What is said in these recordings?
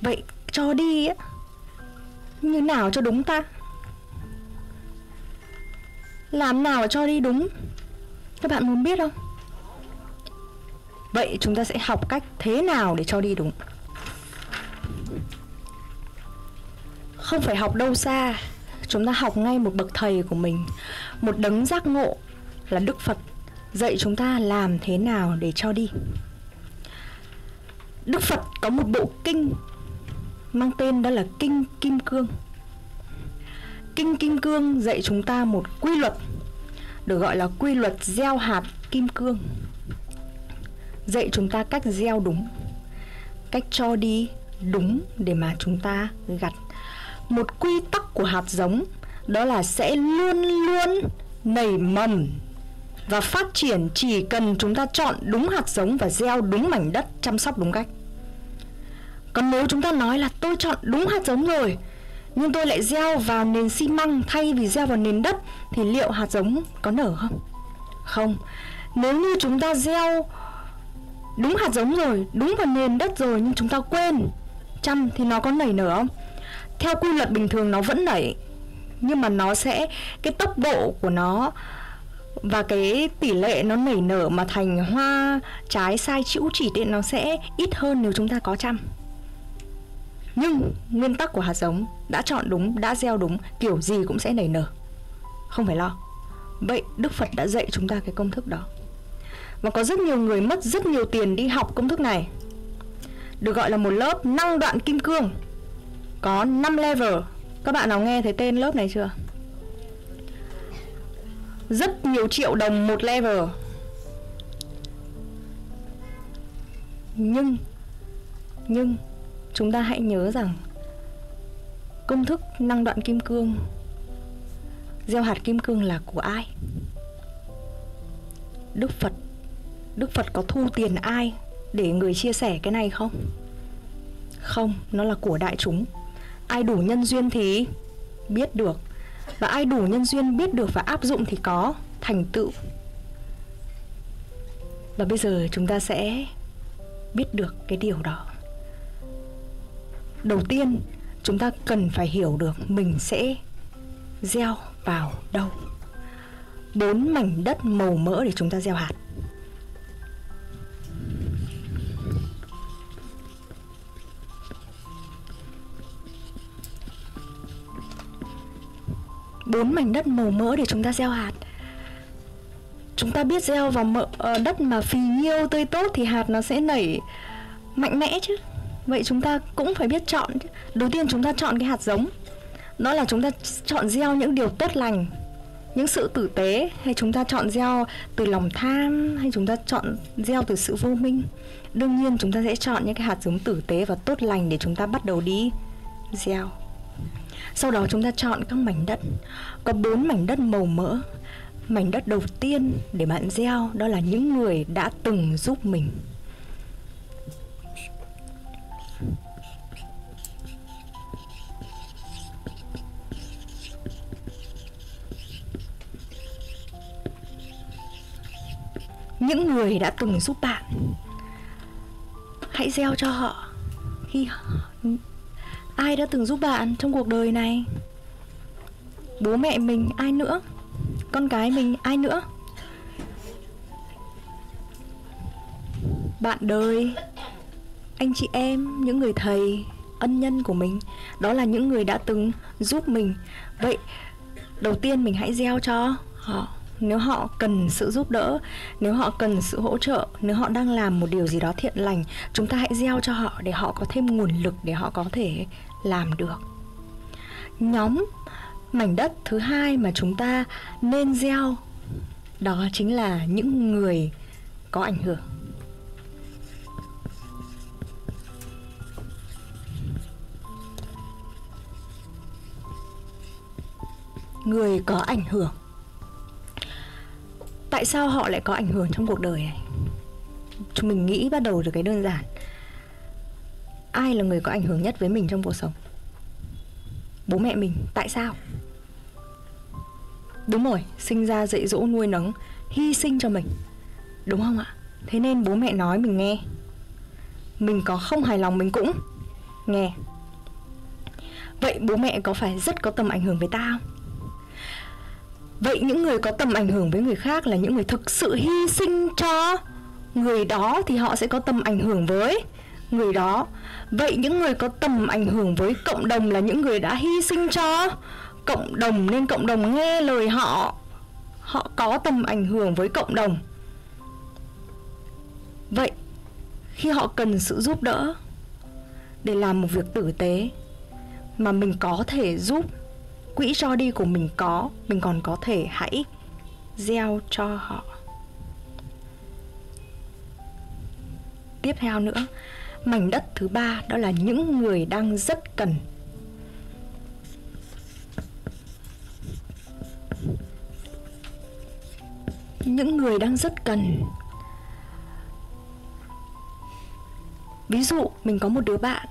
vậy cho đi á. Như nào cho đúng ta? Làm nào cho đi đúng? Các bạn muốn biết không? Vậy chúng ta sẽ học cách thế nào để cho đi đúng? Không phải học đâu xa. Chúng ta học ngay một bậc thầy của mình. Một đấng giác ngộ là đức phật dạy chúng ta làm thế nào để cho đi. Đức phật có một bộ kinh mang tên đó là kinh kim cương. Kinh kim cương dạy chúng ta một quy luật, được gọi là quy luật gieo hạt kim cương. Dạy chúng ta cách gieo đúng, cách cho đi đúng để mà chúng ta gặt. Một quy tắc của hạt giống đó là sẽ luôn luôn nảy mầm và phát triển chỉ cần chúng ta chọn đúng hạt giống và gieo đúng mảnh đất chăm sóc đúng cách còn nếu chúng ta nói là tôi chọn đúng hạt giống rồi, nhưng tôi lại gieo vào nền xi măng thay vì gieo vào nền đất, thì liệu hạt giống có nở không? Không. Nếu như chúng ta gieo đúng hạt giống rồi, đúng vào nền đất rồi nhưng chúng ta quên chăm thì nó có nảy nở không? Theo quy luật bình thường nó vẫn nảy, nhưng mà nó sẽ, cái tốc độ của nó và cái tỷ lệ nó nảy nở mà thành hoa, trái, sai, chữ, chỉ thì nó sẽ ít hơn nếu chúng ta có chăm nhưng nguyên tắc của hạt giống đã chọn đúng, đã gieo đúng, kiểu gì cũng sẽ nảy nở. Không phải lo. Vậy đức phật đã dạy chúng ta cái công thức đó. Và có rất nhiều người mất rất nhiều tiền đi học công thức này. Được gọi là một lớp năng đoạn kim cương. Có 5 level. Các bạn nào nghe thấy tên lớp này chưa? Rất nhiều triệu đồng một level. Nhưng nhưng chúng ta hãy nhớ rằng công thức năng đoạn kim cương, gieo hạt kim cương là của ai? Đức phật đức phật có thu tiền ai để người chia sẻ cái này không? Không, nó là của đại chúng. Ai đủ nhân duyên thì biết được, và ai đủ nhân duyên biết được và áp dụng thì có thành tựu. Và bây giờ chúng ta sẽ biết được cái điều đó đầu tiên chúng ta cần phải hiểu được mình sẽ gieo vào đâu. Bốn mảnh đất màu mỡ để chúng ta gieo hạt. Bốn mảnh đất màu mỡ để chúng ta gieo hạt. Chúng ta biết gieo vào mỡ, ờ, đất mà phì nhiêu tươi tốt thì hạt nó sẽ nảy mạnh mẽ chứ vậy chúng ta cũng phải biết chọn. Đầu tiên chúng ta chọn cái hạt giống. Đó là chúng ta chọn gieo những điều tốt lành, những sự tử tế, hay chúng ta chọn gieo từ lòng tham, hay chúng ta chọn gieo từ sự vô minh. Đương nhiên chúng ta sẽ chọn những cái hạt giống tử tế và tốt lành để chúng ta bắt đầu đi gieo. Sau đó chúng ta chọn các mảnh đất. Có bốn mảnh đất màu mỡ. Mảnh đất đầu tiên để bạn gieo, đó là những người đã từng giúp mình. Những người đã từng giúp bạn. Hãy gieo cho họ khi ai đã từng giúp bạn trong cuộc đời này? Bố mẹ mình ai nữa? Con cái mình ai nữa? Bạn đời, anh chị em, những người thầy, ân nhân của mình, đó là những người đã từng giúp mình. Vậy, đầu tiên mình hãy gieo cho họ nếu họ cần sự giúp đỡ, nếu họ cần sự hỗ trợ, nếu họ đang làm một điều gì đó thiện lành, chúng ta hãy gieo cho họ để họ có thêm nguồn lực để họ có thể làm được. Nhóm mảnh đất thứ hai mà chúng ta nên gieo, đó chính là những người có ảnh hưởng. Người có ảnh hưởng tại sao họ lại có ảnh hưởng trong cuộc đời này? Chúng mình nghĩ bắt đầu từ cái đơn giản. Ai là người có ảnh hưởng nhất với mình trong cuộc sống? Bố mẹ mình. Tại sao? Đúng rồi, sinh ra dạy dỗ nuôi nấng, hy sinh cho mình. Đúng không ạ? Thế nên bố mẹ nói mình nghe. Mình có không hài lòng mình cũng nghe. Vậy bố mẹ có phải rất có tầm ảnh hưởng với ta không? Vậy những người có tầm ảnh hưởng với người khác là những người thực sự hy sinh cho người đó thì họ sẽ có tầm ảnh hưởng với người đó. Vậy những người có tầm ảnh hưởng với cộng đồng là những người đã hy sinh cho cộng đồng nên cộng đồng nghe lời họ. Họ có tầm ảnh hưởng với cộng đồng. Vậy khi họ cần sự giúp đỡ để làm một việc tử tế mà mình có thể giúp quỹ cho đi của mình có, mình còn có thể hãy gieo cho họ. Tiếp theo nữa, mảnh đất thứ ba, đó là những người đang rất cần. Những người đang rất cần. Ví dụ, mình có một đứa bạn,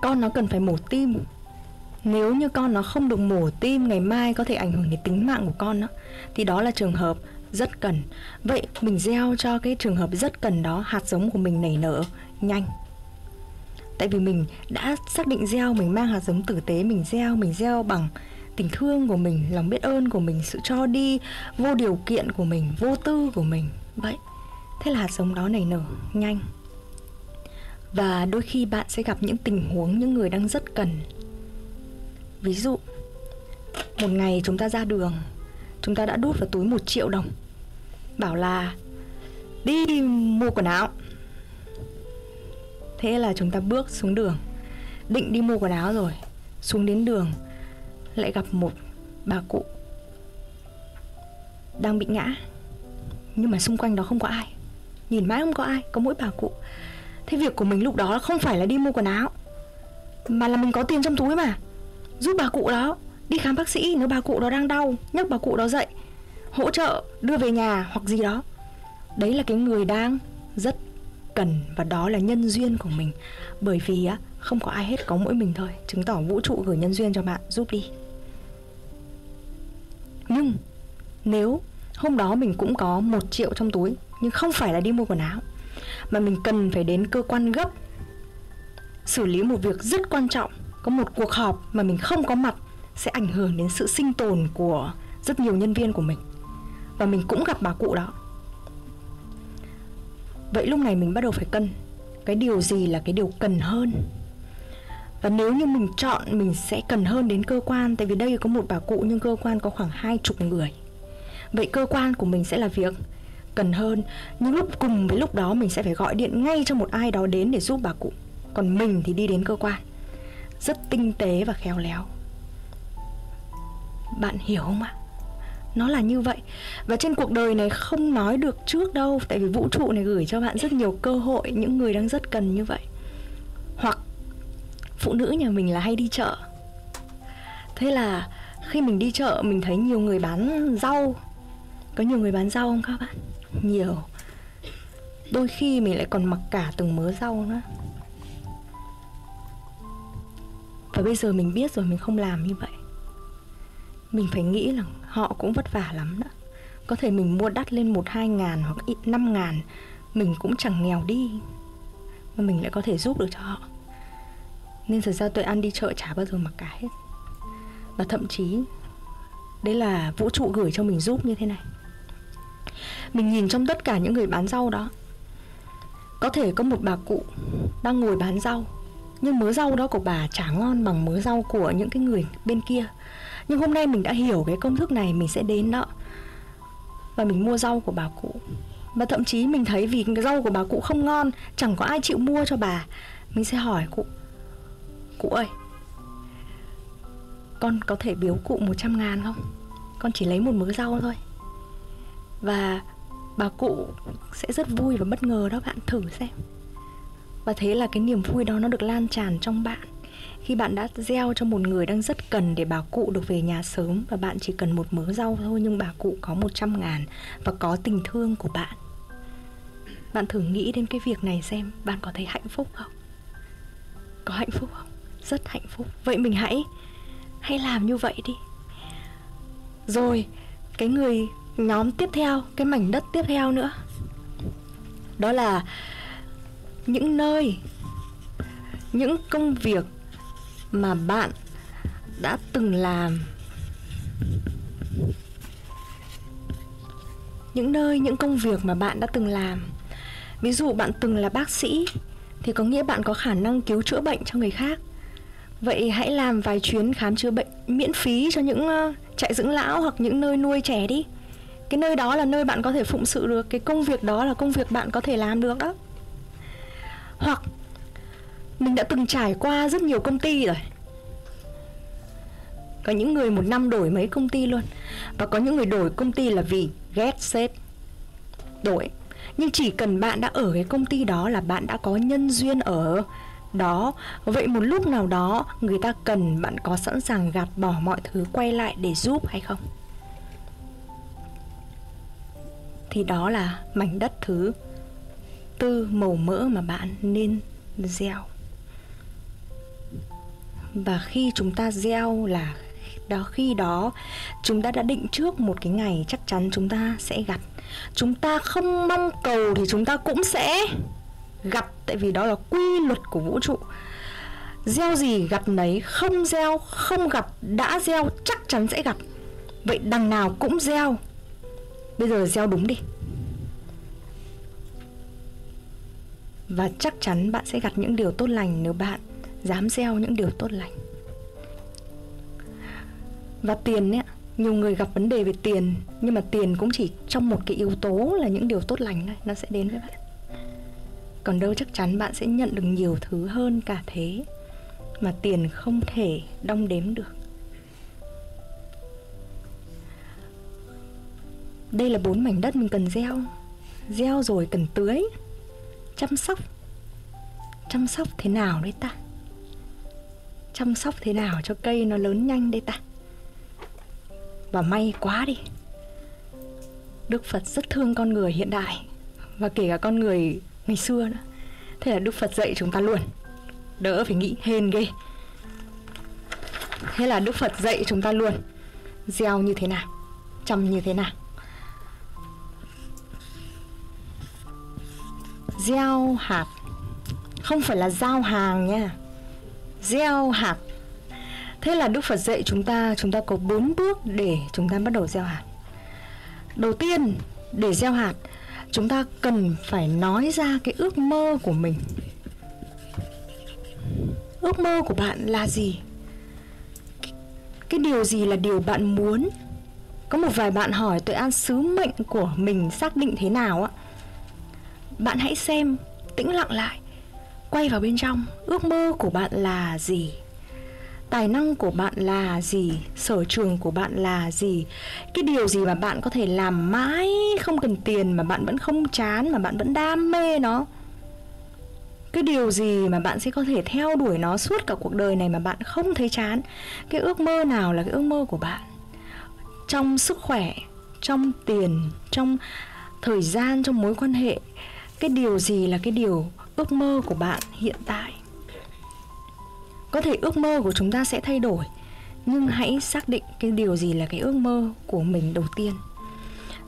con nó cần phải mổ tim nếu như con nó không được mổ tim ngày mai có thể ảnh hưởng đến tính mạng của con đó, thì đó là trường hợp rất cần. Vậy mình gieo cho cái trường hợp rất cần đó, hạt giống của mình nảy nở nhanh. Tại vì mình đã xác định gieo, mình mang hạt giống tử tế, mình gieo mình gieo bằng tình thương của mình, lòng biết ơn của mình, sự cho đi, vô điều kiện của mình, vô tư của mình. Vậy, thế là hạt giống đó nảy nở nhanh. Và đôi khi bạn sẽ gặp những tình huống, những người đang rất cần ví dụ, một ngày chúng ta ra đường, chúng ta đã đút vào túi một triệu đồng. Bảo là, đi mua quần áo. Thế là chúng ta bước xuống đường, định đi mua quần áo rồi. Xuống đến đường, lại gặp một bà cụ đang bị ngã. Nhưng mà xung quanh đó không có ai. Nhìn mãi không có ai, có mỗi bà cụ. Thế việc của mình lúc đó không phải là đi mua quần áo, mà là mình có tiền trong túi mà giúp bà cụ đó. Đi khám bác sĩ nếu bà cụ đó đang đau nhấc bà cụ đó dậy. Hỗ trợ, đưa về nhà hoặc gì đó. Đấy là cái người đang rất cần và đó là nhân duyên của mình. Bởi vì á, không có ai hết, có mỗi mình thôi. Chứng tỏ vũ trụ gửi nhân duyên cho bạn, giúp đi. Nhưng nếu hôm đó mình cũng có một triệu trong túi, nhưng không phải là đi mua quần áo, mà mình cần phải đến cơ quan gấp xử lý một việc rất quan trọng có một cuộc họp mà mình không có mặt sẽ ảnh hưởng đến sự sinh tồn của rất nhiều nhân viên của mình. Và mình cũng gặp bà cụ đó. Vậy lúc này mình bắt đầu phải cân cái điều gì là cái điều cần hơn. Và nếu như mình chọn, mình sẽ cần hơn đến cơ quan, tại vì đây có một bà cụ nhưng cơ quan có khoảng hai chục người. Vậy cơ quan của mình sẽ là việc cần hơn, nhưng lúc cùng với lúc đó mình sẽ phải gọi điện ngay cho một ai đó đến để giúp bà cụ. Còn mình thì đi đến cơ quan rất tinh tế và khéo léo. Bạn hiểu không ạ? Nó là như vậy. Và trên cuộc đời này không nói được trước đâu, tại vì vũ trụ này gửi cho bạn rất nhiều cơ hội, những người đang rất cần như vậy. Hoặc phụ nữ nhà mình là hay đi chợ. Thế là khi mình đi chợ, mình thấy nhiều người bán rau. Có nhiều người bán rau không các bạn? Nhiều. Đôi khi mình lại còn mặc cả từng mớ rau nữa. Và bây giờ mình biết rồi, mình không làm như vậy. Mình phải nghĩ là họ cũng vất vả lắm đó. Có thể mình mua đắt lên một, hai ngàn hoặc ít năm ngàn, mình cũng chẳng nghèo đi. Mà mình lại có thể giúp được cho họ. Nên thật ra tôi ăn đi chợ chả bao giờ mặc cả hết và thậm chí, đấy là vũ trụ gửi cho mình giúp như thế này. Mình nhìn trong tất cả những người bán rau đó, có thể có một bà cụ đang ngồi bán rau nhưng mớ rau đó của bà chả ngon bằng mớ rau của những cái người bên kia. Nhưng hôm nay mình đã hiểu cái công thức này, mình sẽ đến đó. Và mình mua rau của bà cụ. Và thậm chí mình thấy vì cái rau của bà cụ không ngon, chẳng có ai chịu mua cho bà. Mình sẽ hỏi cụ cụ ơi, con có thể biếu cụ 100 ngàn không? Con chỉ lấy một mớ rau thôi. Và bà cụ sẽ rất vui và bất ngờ đó, bạn thử xem và thế là cái niềm vui đó nó được lan tràn trong bạn. Khi bạn đã gieo cho một người đang rất cần để bà cụ được về nhà sớm và bạn chỉ cần một mớ rau thôi nhưng bà cụ có 100 ngàn và có tình thương của bạn. Bạn thử nghĩ đến cái việc này xem, bạn có thấy hạnh phúc không? Có hạnh phúc không? Rất hạnh phúc. Vậy mình hãy hãy làm như vậy đi. Rồi, cái người nhóm tiếp theo, cái mảnh đất tiếp theo nữa. Đó là những nơi, những công việc mà bạn đã từng làm. Những nơi, những công việc mà bạn đã từng làm. Ví dụ bạn từng là bác sĩ thì có nghĩa bạn có khả năng cứu chữa bệnh cho người khác. Vậy hãy làm vài chuyến khám chữa bệnh miễn phí cho những ờ, trại dưỡng lão hoặc những nơi nuôi trẻ đi. Cái nơi đó là nơi bạn có thể phụng sự được, cái công việc đó là công việc bạn có thể làm được đó hoặc mình đã từng trải qua rất nhiều công ty rồi. Có những người một năm đổi mấy công ty luôn. Và có những người đổi công ty là vì ghét sếp. Đổi. Nhưng chỉ cần bạn đã ở cái công ty đó là bạn đã có nhân duyên ở đó. Vậy một lúc nào đó, người ta cần bạn có sẵn sàng gạt bỏ mọi thứ quay lại để giúp hay không? Thì đó là mảnh đất thứ tư màu mỡ mà bạn nên gieo. Và khi chúng ta gieo là đó, khi đó, chúng ta đã định trước một cái ngày chắc chắn chúng ta sẽ gặt chúng ta không mong cầu thì chúng ta cũng sẽ gặp, tại vì đó là quy luật của vũ trụ. Gieo gì gặp nấy, không gieo, không gặp, đã gieo chắc chắn sẽ gặp. Vậy đằng nào cũng gieo. Bây giờ gieo đúng đi. Và chắc chắn bạn sẽ gặp những điều tốt lành nếu bạn dám gieo những điều tốt lành. Và tiền ấy, nhiều người gặp vấn đề về tiền nhưng mà tiền cũng chỉ trong một cái yếu tố là những điều tốt lành thôi nó sẽ đến với bạn. Còn đâu chắc chắn bạn sẽ nhận được nhiều thứ hơn cả thế mà tiền không thể đong đếm được. Đây là bốn mảnh đất mình cần gieo. Gieo rồi cần tưới chăm sóc. Chăm sóc thế nào đấy ta? Chăm sóc thế nào cho cây nó lớn nhanh đấy ta? Và may quá đi. Đức phật rất thương con người hiện đại và kể cả con người ngày xưa nữa. Thế là đức phật dạy chúng ta luôn. Đỡ phải nghĩ hên ghê. Thế là đức phật dạy chúng ta luôn. Gieo như thế nào, chăm như thế nào. Gieo hạt. Không phải là giao hàng nha. Gieo hạt. Thế là đức phật dạy chúng ta chúng ta có bốn bước để chúng ta bắt đầu gieo hạt. Đầu tiên, để gieo hạt, chúng ta cần phải nói ra cái ước mơ của mình. Ước mơ của bạn là gì? Cái điều gì là điều bạn muốn? Có một vài bạn hỏi tội an sứ mệnh của mình xác định thế nào á? Bạn hãy xem, tĩnh lặng lại. Quay vào bên trong, ước mơ của bạn là gì? Tài năng của bạn là gì? Sở trường của bạn là gì? Cái điều gì mà bạn có thể làm mãi không cần tiền mà bạn vẫn không chán, mà bạn vẫn đam mê nó? Cái điều gì mà bạn sẽ có thể theo đuổi nó suốt cả cuộc đời này mà bạn không thấy chán? Cái ước mơ nào là cái ước mơ của bạn? Trong sức khỏe, trong tiền, trong thời gian, trong mối quan hệ cái điều gì là cái điều ước mơ của bạn hiện tại? Có thể ước mơ của chúng ta sẽ thay đổi, nhưng hãy xác định cái điều gì là cái ước mơ của mình đầu tiên.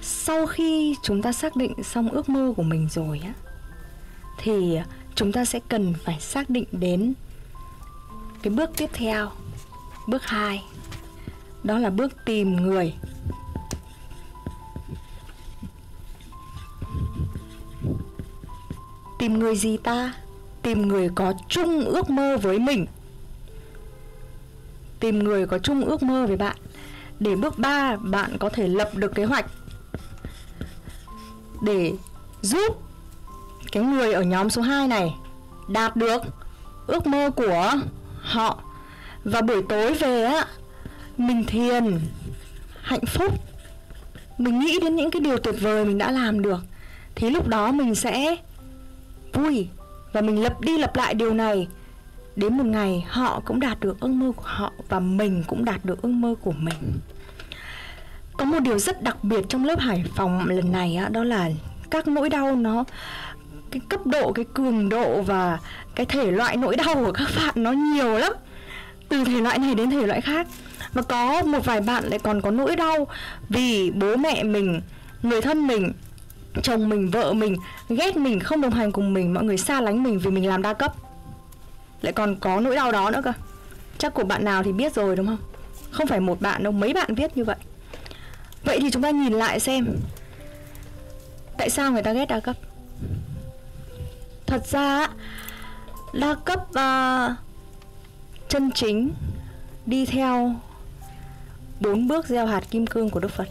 Sau khi chúng ta xác định xong ước mơ của mình rồi á, thì chúng ta sẽ cần phải xác định đến cái bước tiếp theo, bước 2 đó là bước tìm người. Tìm người gì ta? Tìm người có chung ước mơ với mình. Tìm người có chung ước mơ với bạn. Để bước 3 bạn có thể lập được kế hoạch. Để giúp cái người ở nhóm số 2 này đạt được ước mơ của họ. Và buổi tối về á, mình thiền, hạnh phúc. Mình nghĩ đến những cái điều tuyệt vời mình đã làm được. Thì lúc đó mình sẽ vui và mình lặp đi lặp lại điều này. Đến một ngày họ cũng đạt được ước mơ của họ và mình cũng đạt được ước mơ của mình. Có một điều rất đặc biệt trong lớp hải phòng lần này á, đó là các nỗi đau nó cái cấp độ cái cường độ và cái thể loại nỗi đau của các bạn nó nhiều lắm. Từ thể loại này đến thể loại khác. Và có một vài bạn lại còn có nỗi đau vì bố mẹ mình người thân mình chồng mình vợ mình ghét mình không đồng hành cùng mình mọi người xa lánh mình vì mình làm đa cấp. Lại còn có nỗi đau đó nữa cơ. Chắc của bạn nào thì biết rồi đúng không? Không phải một bạn đâu mấy bạn viết như vậy. Vậy thì chúng ta nhìn lại xem tại sao người ta ghét đa cấp? Thật ra đa cấp uh, chân chính đi theo bốn bước gieo hạt kim cương của Đức Phật.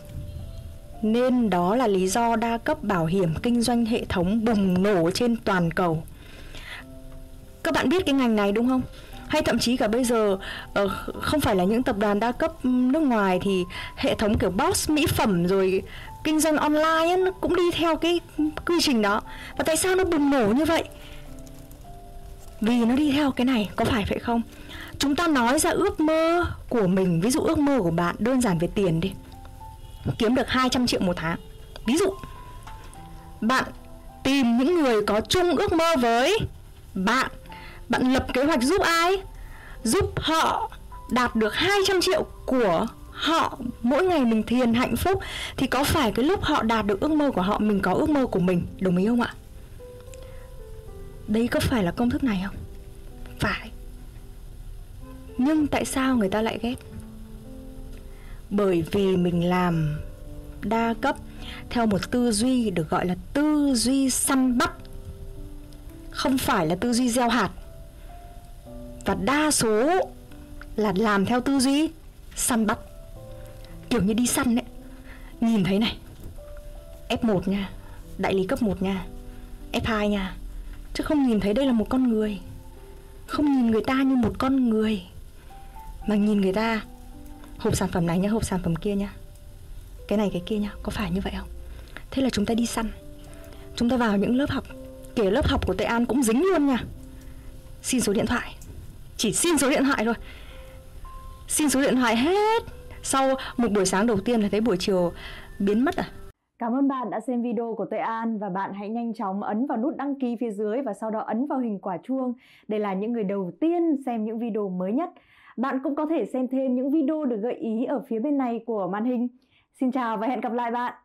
Nên đó là lý do đa cấp bảo hiểm kinh doanh hệ thống bùng nổ trên toàn cầu. Các bạn biết cái ngành này đúng không? Hay thậm chí cả bây giờ ờ, không phải là những tập đoàn đa cấp nước ngoài thì hệ thống kiểu boss mỹ phẩm rồi kinh doanh online ấy, nó cũng đi theo cái quy trình đó. Và tại sao nó bùng nổ như vậy? Vì nó đi theo cái này, có phải vậy không? chúng ta nói ra ước mơ của mình ví dụ ước mơ của bạn đơn giản về tiền đi kiếm được 200 triệu một tháng. Ví dụ, bạn tìm những người có chung ước mơ với bạn bạn lập kế hoạch giúp ai? Giúp họ đạt được 200 triệu của họ mỗi ngày mình thiền hạnh phúc thì có phải cái lúc họ đạt được ước mơ của họ, mình có ước mơ của mình? Đồng ý không ạ? Đây có phải là công thức này không? Phải. Nhưng tại sao người ta lại ghét? Bởi vì mình làm đa cấp theo một tư duy được gọi là tư duy săn bắt không phải là tư duy gieo hạt. Và đa số là làm theo tư duy săn bắt kiểu như đi săn đấy nhìn thấy này F1 nha, đại lý cấp 1 nha F2 nha. Chứ không nhìn thấy đây là một con người, không nhìn người ta như một con người, mà nhìn người ta hộp sản phẩm này nhá hộp sản phẩm kia nhá cái này, cái kia nhá có phải như vậy không? Thế là chúng ta đi săn. Chúng ta vào những lớp học, kể lớp học của tây an cũng dính luôn nha. Xin số điện thoại. Chỉ xin số điện thoại thôi. Xin số điện thoại hết. Sau một buổi sáng đầu tiên là thấy buổi chiều biến mất à? Cảm ơn bạn đã xem video của Tệ An và bạn hãy nhanh chóng ấn vào nút đăng ký phía dưới và sau đó ấn vào hình quả chuông để là những người đầu tiên xem những video mới nhất. Bạn cũng có thể xem thêm những video được gợi ý ở phía bên này của màn hình. Xin chào và hẹn gặp lại bạn!